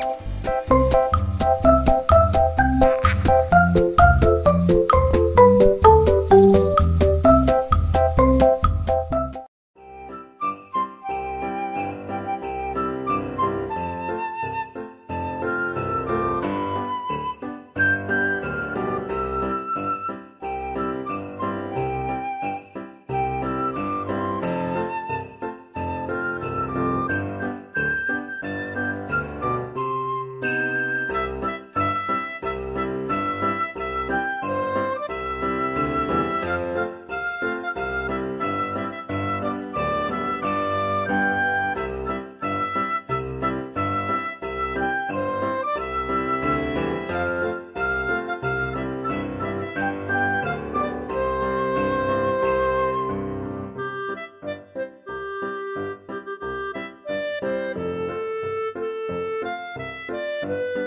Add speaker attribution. Speaker 1: Música thank you